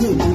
good.